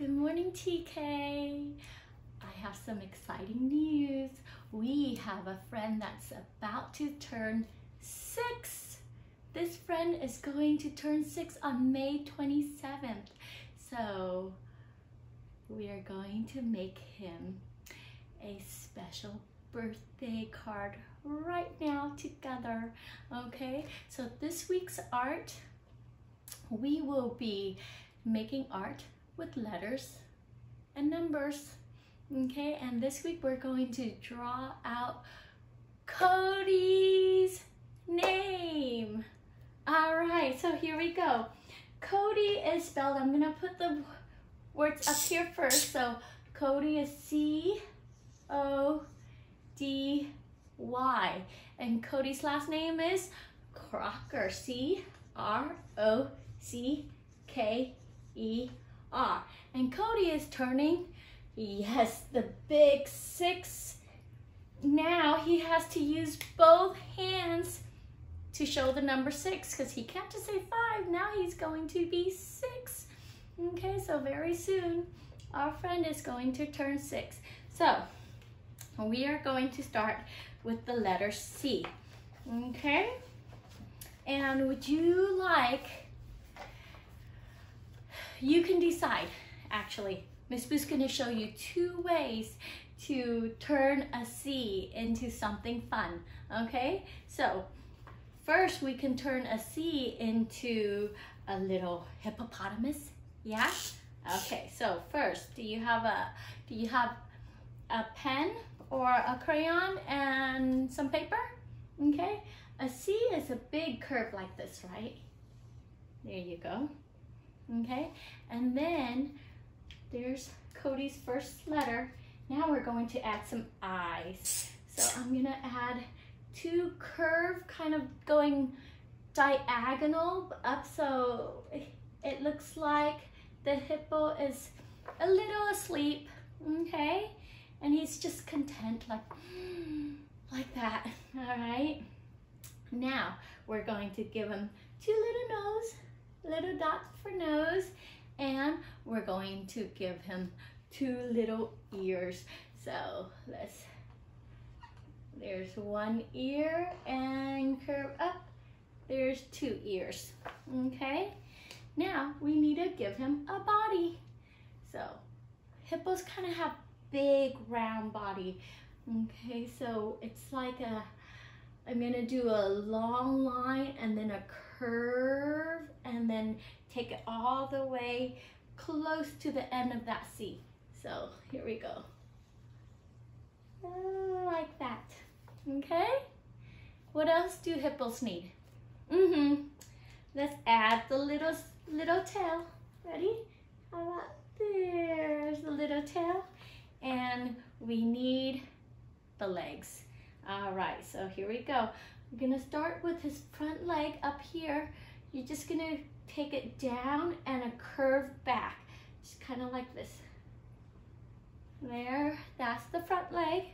Good morning, TK. I have some exciting news. We have a friend that's about to turn six. This friend is going to turn six on May 27th. So we are going to make him a special birthday card right now together. Okay, so this week's art, we will be making art with letters and numbers. Okay, and this week we're going to draw out Cody's name. All right, so here we go. Cody is spelled, I'm gonna put the words up here first. So Cody is C O D Y. And Cody's last name is Crocker, C E R. And Cody is turning, yes, the big six. Now he has to use both hands to show the number six because he can't just say five. Now he's going to be six. Okay, so very soon our friend is going to turn six. So we are going to start with the letter C. Okay? And would you like, you can decide actually. Miss Boo's gonna show you two ways to turn a C into something fun, okay? So first we can turn a C into a little hippopotamus, yeah? Okay, so first, do you have a, do you have a pen or a crayon and some paper? Okay, a C is a big curve like this, right? There you go. Okay, and then there's Cody's first letter. Now we're going to add some eyes. So I'm gonna add two curve kind of going diagonal up so it looks like the hippo is a little asleep, okay? And he's just content like, like that, all right? Now we're going to give him two little nose, little dots for nose, and we're going to give him two little ears. So let's, there's one ear and curve up. There's two ears, okay? Now we need to give him a body. So hippos kind of have big round body. Okay, so it's like a, I'm gonna do a long line and then a curve and then take it all the way close to the end of that C. So here we go. Uh, like that, okay? What else do hippos need? Mm-hmm. Let's add the little little tail. Ready? How about there's the little tail. And we need the legs. All right, so here we go. We're gonna start with his front leg up here. You're just gonna take it down and a curve back. Just kind of like this. There, that's the front leg.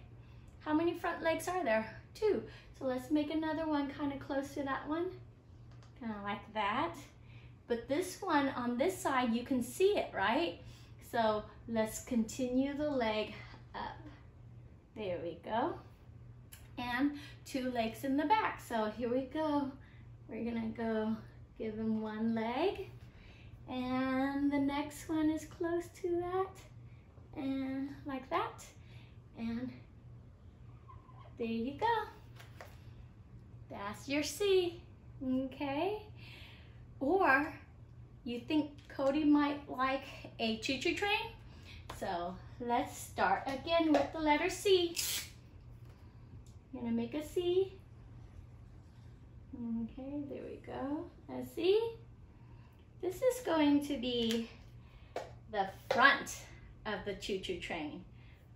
How many front legs are there? Two. So let's make another one kind of close to that one. Kind of like that. But this one on this side, you can see it, right? So let's continue the leg up. There we go. And two legs in the back. So here we go. We're gonna go give him one leg. And the next one is close to that. And like that. And there you go. That's your C, okay? Or you think Cody might like a choo-choo train? So let's start again with the letter C. I'm gonna make a C. Okay, there we go. A C. This is going to be the front of the choo-choo train,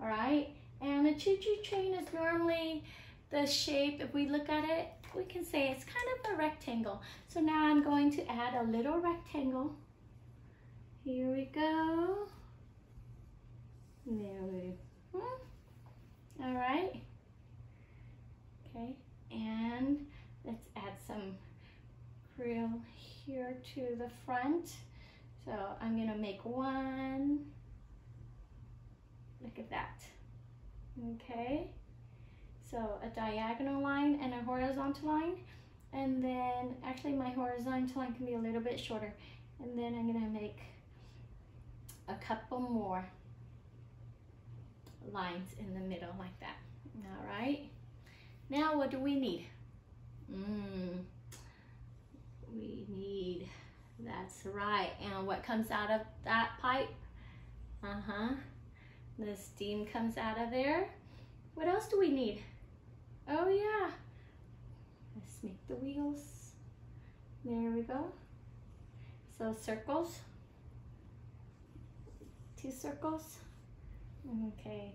all right? And a choo-choo train is normally the shape, if we look at it, we can say it's kind of a rectangle. So now I'm going to add a little rectangle. Here we go. There we go. All right. Okay, and let's add some grill here to the front. So I'm gonna make one. Look at that. Okay, so a diagonal line and a horizontal line. And then actually my horizontal line can be a little bit shorter. And then I'm gonna make a couple more lines in the middle like that. All right. Now what do we need? Mm, we need, that's right. And what comes out of that pipe? Uh-huh. The steam comes out of there. What else do we need? Oh yeah. Let's make the wheels. There we go. So circles. Two circles. Okay.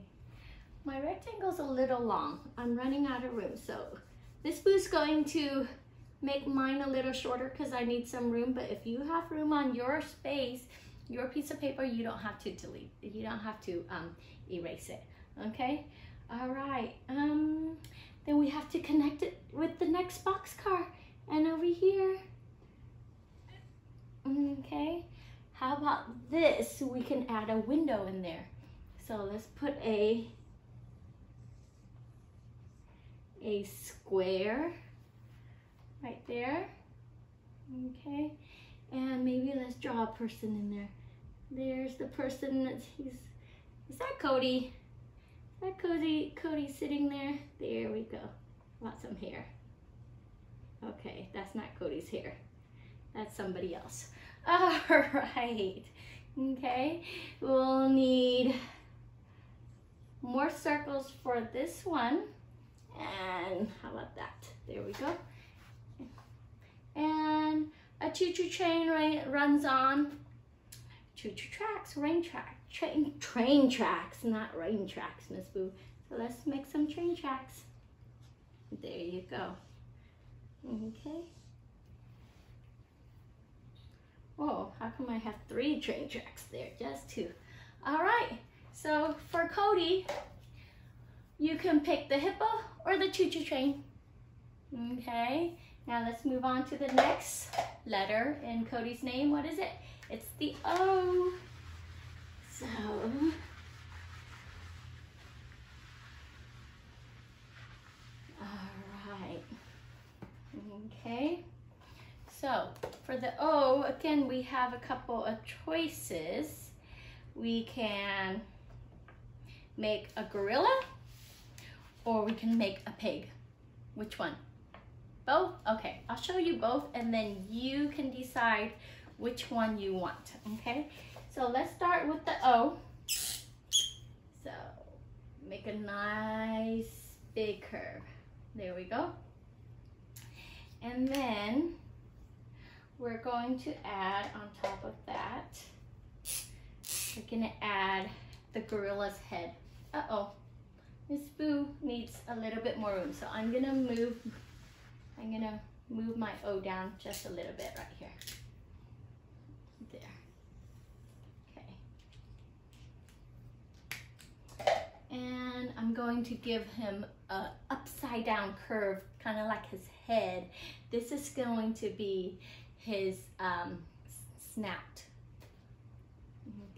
My rectangle's a little long. I'm running out of room. So this boo's going to make mine a little shorter because I need some room. But if you have room on your space, your piece of paper, you don't have to delete. You don't have to um, erase it. Okay? All right. Um, then we have to connect it with the next boxcar. And over here. Okay. How about this? We can add a window in there. So let's put a a square right there. Okay, and maybe let's draw a person in there. There's the person that's he's is that Cody? Is that Cody Cody sitting there? There we go. Want some hair. Okay, that's not Cody's hair. That's somebody else. All right. Okay, we'll need more circles for this one. And how about that? There we go. And a choo-choo train runs on choo-choo tracks, rain track, train, train tracks, not rain tracks, Miss Boo. So let's make some train tracks. There you go. Okay. Oh, how come I have three train tracks there? Just two. All right. So for Cody, you can pick the hippo or the choo-choo train. Okay, now let's move on to the next letter in Cody's name. What is it? It's the O. So, all right. Okay, so for the O, again, we have a couple of choices. We can make a gorilla or we can make a pig. Which one? Both? Okay, I'll show you both and then you can decide which one you want, okay? So let's start with the O. So make a nice big curve. There we go. And then we're going to add on top of that, we're gonna add the gorilla's head. Uh-oh, Miss Boo needs a little bit more room. So I'm gonna move, I'm gonna move my O down just a little bit right here. There, okay. And I'm going to give him a upside down curve, kind of like his head. This is going to be his um, snout.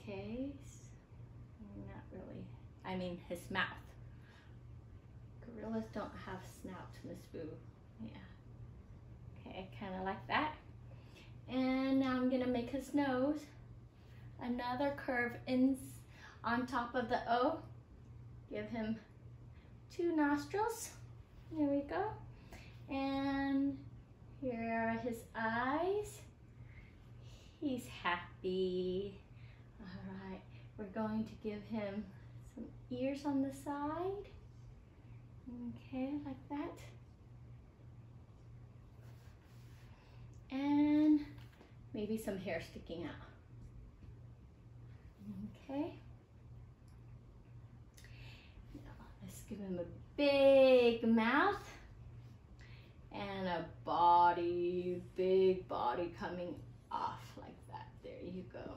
Okay, not really, I mean his mouth. Gorillas don't have snouts, Miss Boo. Yeah. Okay, kind of like that. And now I'm gonna make his nose. Another curve in on top of the O. Give him two nostrils. There we go. And here are his eyes. He's happy. All right, we're going to give him some ears on the side. Okay, like that. And maybe some hair sticking out. Okay. Let's give him a big mouth and a body, big body coming off like that. There you go.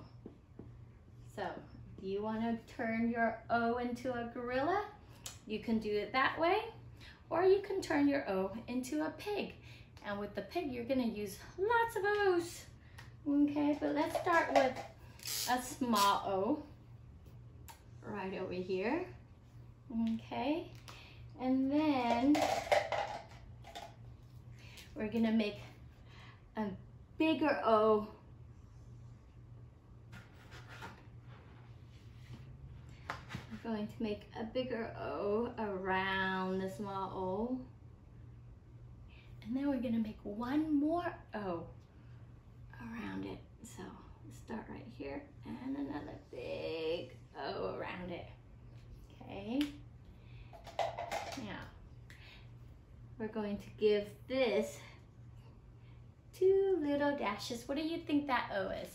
So, do you want to turn your O into a gorilla? You can do it that way, or you can turn your O into a pig. And with the pig, you're gonna use lots of O's. Okay, but let's start with a small O right over here. Okay, and then we're gonna make a bigger O going to make a bigger O around the small O. And then we're gonna make one more O around it. So start right here and another big O around it. Okay. Now, we're going to give this two little dashes. What do you think that O is?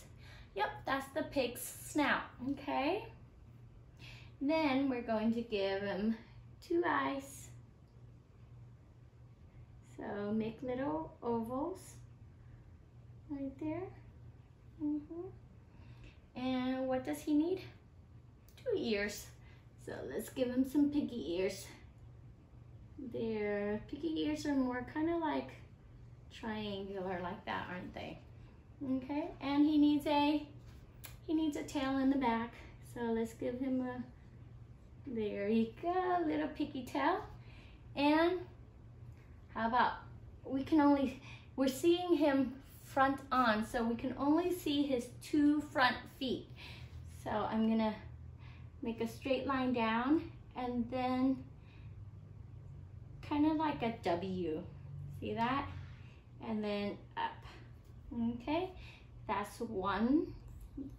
Yep, that's the pig's snout, okay? Then we're going to give him two eyes. So make little ovals right there. Mm -hmm. And what does he need? Two ears. So let's give him some piggy ears. Their piggy ears are more kind of like triangular like that, aren't they? Okay, and he needs a he needs a tail in the back. So let's give him a there you go, little piggy tail. And how about, we can only, we're seeing him front on, so we can only see his two front feet. So I'm gonna make a straight line down and then kind of like a W. See that? And then up. Okay, that's one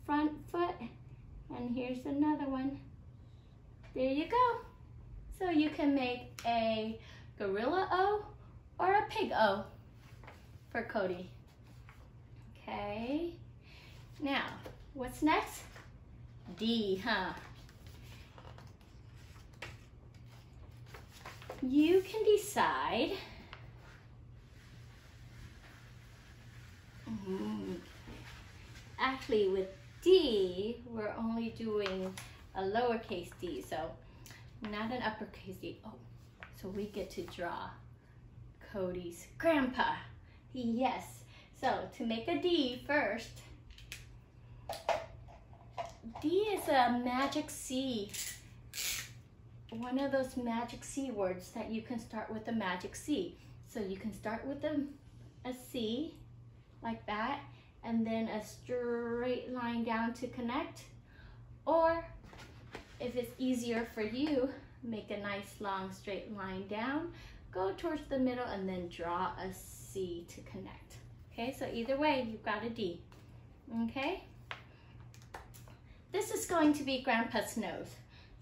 front foot. And here's another one. There you go. So you can make a gorilla O or a pig O for Cody. Okay. Now, what's next? D, huh? You can decide mm-hmm. Actually, with D, we're only doing a lowercase d, so not an uppercase d. Oh, so we get to draw Cody's grandpa. Yes. So to make a D first, D is a magic C. One of those magic C words that you can start with a magic C. So you can start with a, a C like that and then a straight line down to connect or if it's easier for you, make a nice long straight line down, go towards the middle and then draw a C to connect. Okay, so either way, you've got a D. Okay? This is going to be Grandpa's nose.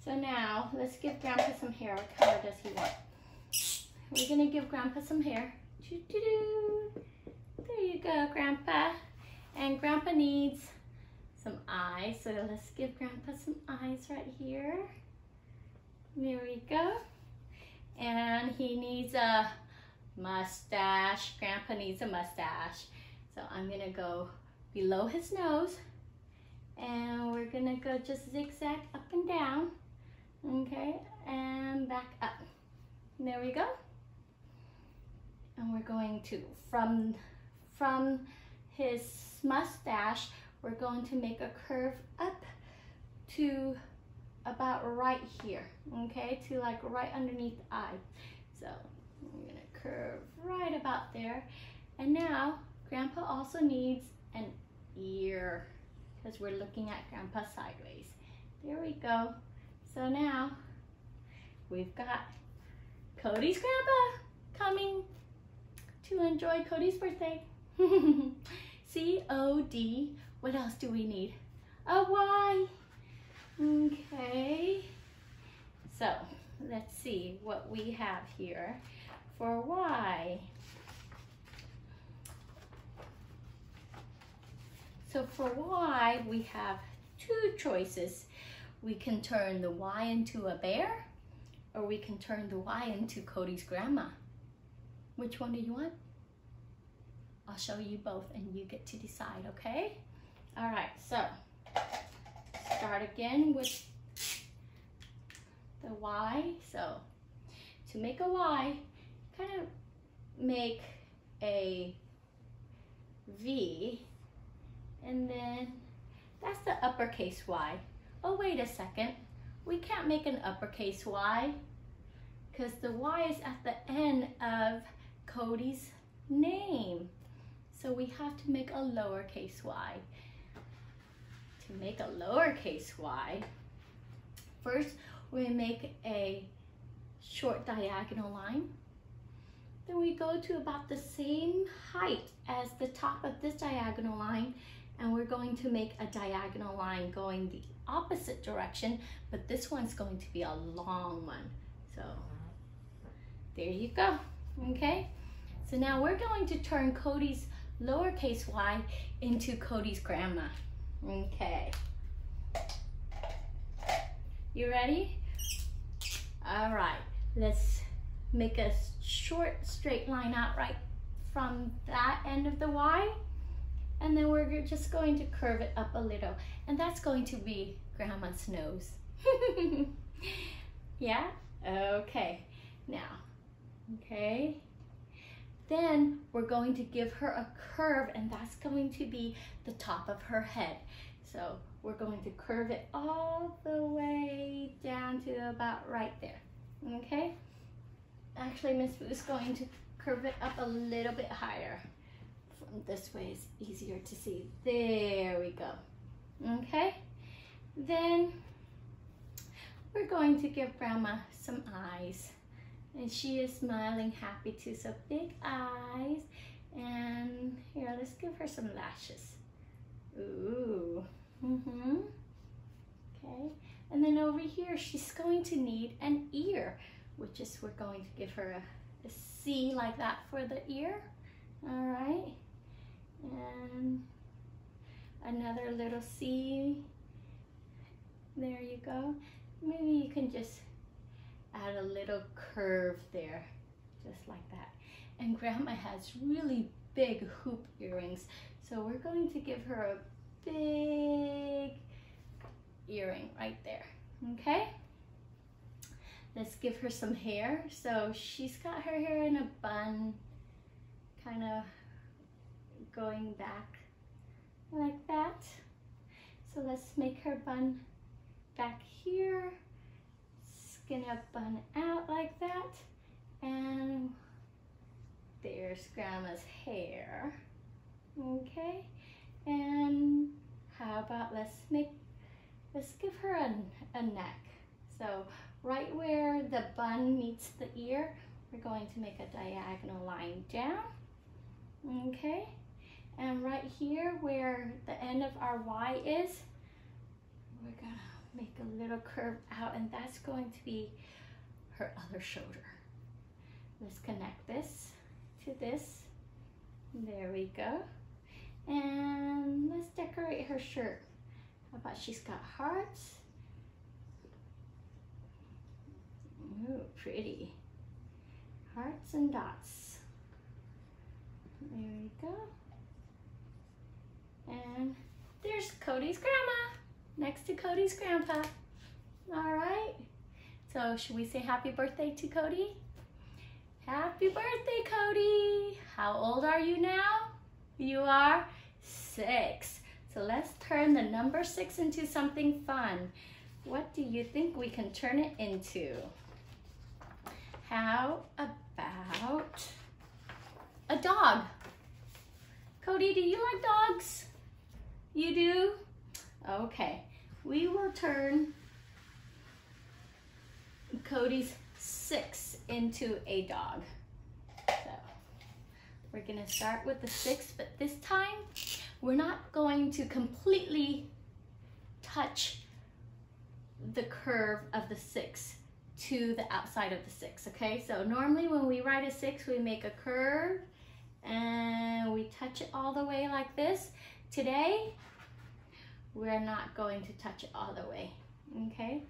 So now, let's give Grandpa some hair. What color does he want? We're gonna give Grandpa some hair. There you go, Grandpa. And Grandpa needs some eyes. So let's give Grandpa some eyes right here. There we go. And he needs a mustache. Grandpa needs a mustache. So I'm gonna go below his nose and we're gonna go just zigzag up and down. Okay, and back up. There we go. And we're going to, from, from his mustache, we're going to make a curve up to about right here, okay? To like right underneath the eye. So I'm gonna curve right about there. And now Grandpa also needs an ear because we're looking at Grandpa sideways. There we go. So now we've got Cody's Grandpa coming to enjoy Cody's birthday. C-O-D what else do we need? A Y. Okay. So let's see what we have here for Y. So for Y, we have two choices. We can turn the Y into a bear, or we can turn the Y into Cody's grandma. Which one do you want? I'll show you both and you get to decide, okay? All right, so start again with the Y. So to make a Y, kind of make a V, and then that's the uppercase Y. Oh, wait a second. we can't make an uppercase Y because the Y is at the end of Cody's name. So we have to make a lowercase y. To make a lowercase y, first we make a short diagonal line. Then we go to about the same height as the top of this diagonal line and we're going to make a diagonal line going the opposite direction, but this one's going to be a long one. So there you go, okay? So now we're going to turn Cody's lowercase y into Cody's grandma. Okay. You ready? All right, let's make a short straight line out right from that end of the Y. And then we're just going to curve it up a little. And that's going to be grandma's nose. yeah? Okay. Now, okay. Then we're going to give her a curve and that's going to be the top of her head. So we're going to curve it all the way down to about right there, okay? Actually, Miss Boo is going to curve it up a little bit higher. This way is easier to see. There we go, okay? Then we're going to give Grandma some eyes. And she is smiling happy too, so big eyes. And here, let's give her some lashes. Ooh, mm-hmm. Okay, and then over here, she's going to need an ear, which is we're going to give her a, a C like that for the ear. All right, and another little C. There you go. Maybe you can just add a little curve there, just like that. And grandma has really big hoop earrings. So we're going to give her a big earring right there, okay? Let's give her some hair. So she's got her hair in a bun, kind of going back like that. So let's make her bun back here gonna bun out like that. And there's grandma's hair. Okay, and how about let's make, let's give her a, a neck. So right where the bun meets the ear, we're going to make a diagonal line down. Okay, and right here where the end of our Y is, we're gonna make a little curve out and that's going to be her other shoulder. Let's connect this to this. There we go. And let's decorate her shirt. How about she's got hearts? Ooh, pretty. Hearts and dots. There we go. And there's Cody's grandma next to Cody's grandpa. All right. So should we say happy birthday to Cody? Happy birthday, Cody. How old are you now? You are six. So let's turn the number six into something fun. What do you think we can turn it into? How about a dog? Cody, do you like dogs? You do? Okay, we will turn Cody's six into a dog. So we're gonna start with the six, but this time we're not going to completely touch the curve of the six to the outside of the six, okay? So normally when we write a six, we make a curve and we touch it all the way like this. Today, we're not going to touch it all the way, okay?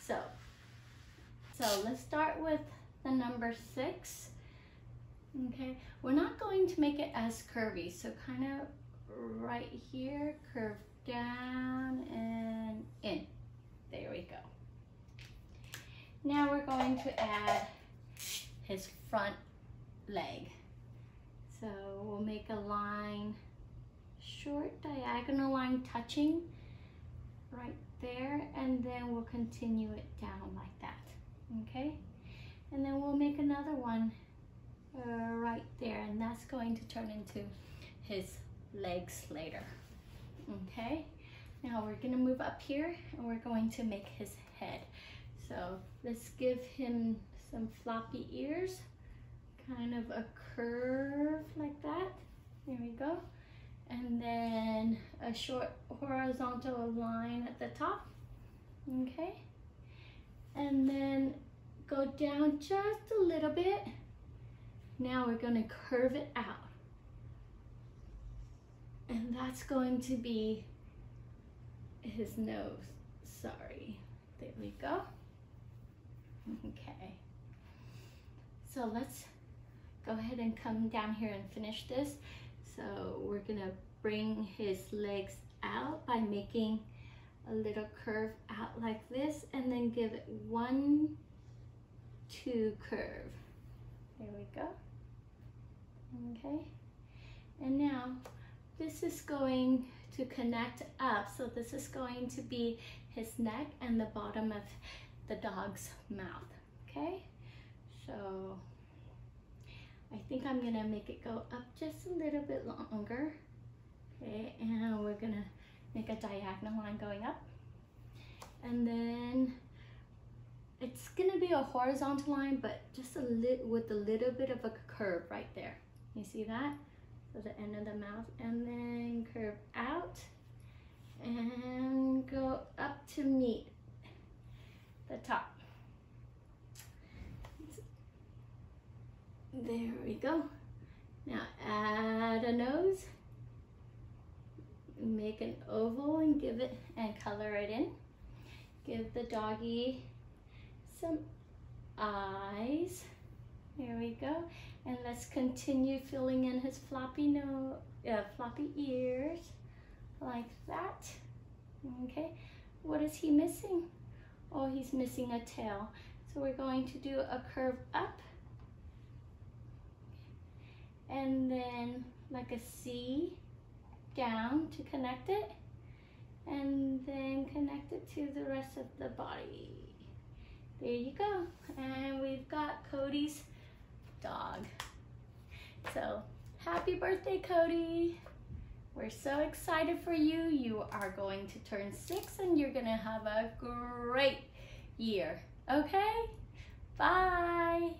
So, so let's start with the number six, okay? We're not going to make it as curvy, so kind of right here, curve down and in. There we go. Now we're going to add his front leg. So we'll make a line short diagonal line touching right there and then we'll continue it down like that, okay? And then we'll make another one uh, right there and that's going to turn into his legs later, okay? Now we're gonna move up here and we're going to make his head. So let's give him some floppy ears, kind of a curve like that. There we go. And then a short horizontal line at the top, okay? And then go down just a little bit. Now we're gonna curve it out. And that's going to be his nose, sorry. There we go. Okay. So let's go ahead and come down here and finish this. So we're gonna bring his legs out by making a little curve out like this and then give it one, two curve. There we go. Okay. And now this is going to connect up. So this is going to be his neck and the bottom of the dog's mouth, okay? So I think I'm gonna make it go up just a little bit longer, okay? And we're gonna make a diagonal line going up. And then it's gonna be a horizontal line, but just a little with a little bit of a curve right there. You see that? So the end of the mouth and then curve out and go up to meet the top. There we go. Now add a nose, make an oval and give it and color it in. Give the doggy some eyes. There we go. And let's continue filling in his floppy nose, uh, floppy ears, like that. Okay, what is he missing? Oh, he's missing a tail. So we're going to do a curve up and then like a C down to connect it and then connect it to the rest of the body. There you go. And we've got Cody's dog. So happy birthday, Cody. We're so excited for you. You are going to turn six and you're gonna have a great year, okay? Bye.